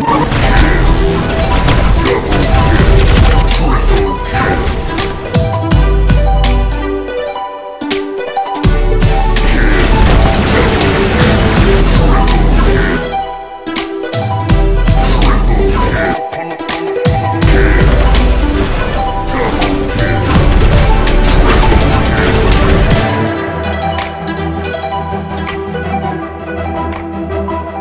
Oh, Música